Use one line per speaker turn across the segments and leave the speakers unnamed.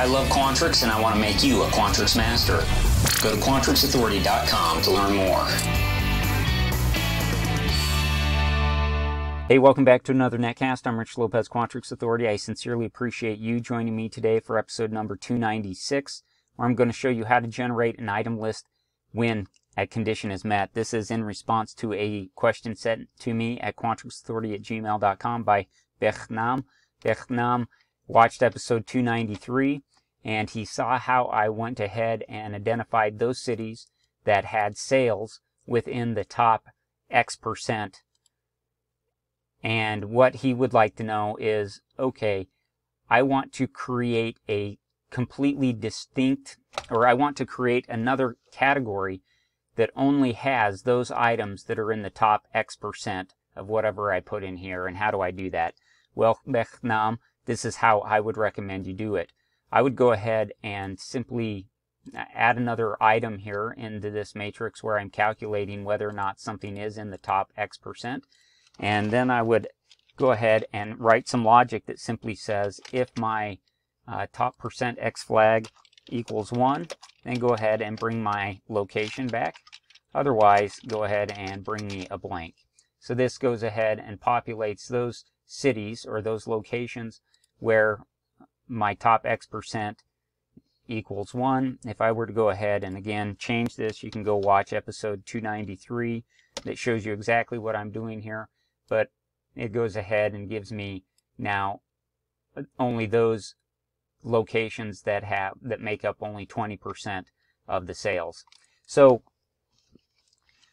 I love Quantrix and I want to make you a Quantrix master. Go to QuantrixAuthority.com to learn more.
Hey, welcome back to another Netcast. I'm Rich Lopez, Quantrix Authority. I sincerely appreciate you joining me today for episode number 296, where I'm going to show you how to generate an item list when a condition is met. This is in response to a question sent to me at quantrixauthority at gmail.com by Bechnam. Bechnam watched episode 293 and he saw how I went ahead and identified those cities that had sales within the top X percent. And what he would like to know is, okay, I want to create a completely distinct, or I want to create another category that only has those items that are in the top X percent of whatever I put in here. And how do I do that? Well, Bechnam, this is how I would recommend you do it. I would go ahead and simply add another item here into this matrix where I'm calculating whether or not something is in the top X percent. And then I would go ahead and write some logic that simply says if my uh, top percent X flag equals 1, then go ahead and bring my location back. Otherwise, go ahead and bring me a blank. So this goes ahead and populates those cities or those locations where my top X percent equals 1. If I were to go ahead and again change this, you can go watch episode 293 that shows you exactly what I'm doing here. But it goes ahead and gives me now only those locations that have that make up only 20% of the sales. So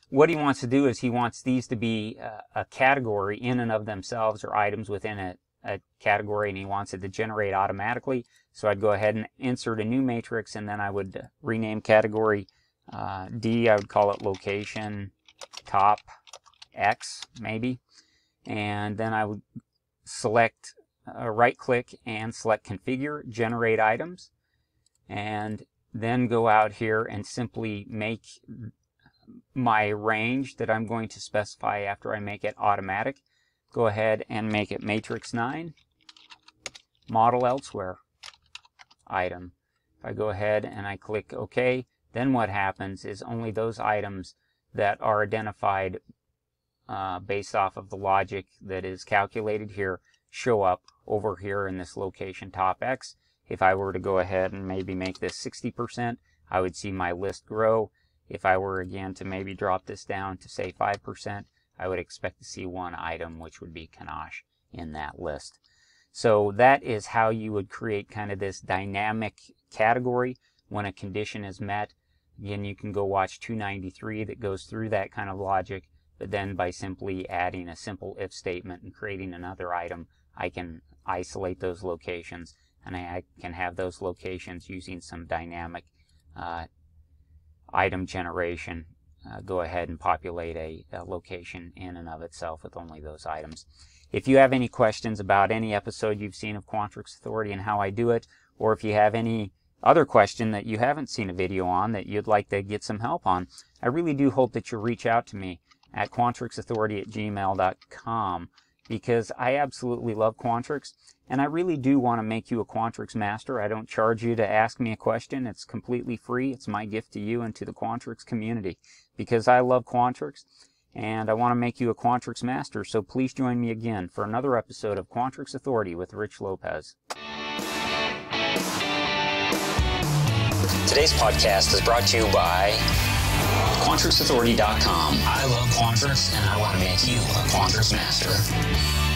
what he wants to do is he wants these to be a, a category in and of themselves or items within a, a category and he wants it to generate automatically. So I'd go ahead and insert a new matrix and then I would rename category uh, D. I would call it location top X maybe. And then I would select uh, right click and select configure generate items and then go out here and simply make my range that I'm going to specify after I make it automatic go ahead and make it matrix 9 model elsewhere item if I go ahead and I click OK then what happens is only those items that are identified uh, based off of the logic that is calculated here show up over here in this location top X. If I were to go ahead and maybe make this 60%, I would see my list grow. If I were again to maybe drop this down to say 5%, I would expect to see one item, which would be Kanash in that list. So that is how you would create kind of this dynamic category when a condition is met. Again, you can go watch 293 that goes through that kind of logic, but then by simply adding a simple if statement and creating another item, I can isolate those locations and I can have those locations using some dynamic uh, item generation uh, go ahead and populate a, a, location in and of itself with only those items. If you have any questions about any episode you've seen of Quantrix Authority and how I do it, or if you have any other question that you haven't seen a video on that you'd like to get some help on, I really do hope that you'll reach out to me at quantrixauthority at gmail.com because I absolutely love Quantrix and I really do want to make you a Quantrix master. I don't charge you to ask me a question. It's completely free. It's my gift to you and to the Quantrix community because I love Quantrix and I want to make you a Quantrix master. So please join me again for another episode of Quantrix Authority with Rich Lopez.
Today's podcast is brought to you by QuantrixAuthority.com. I love Quantrix and I want to make you a Quantrix master.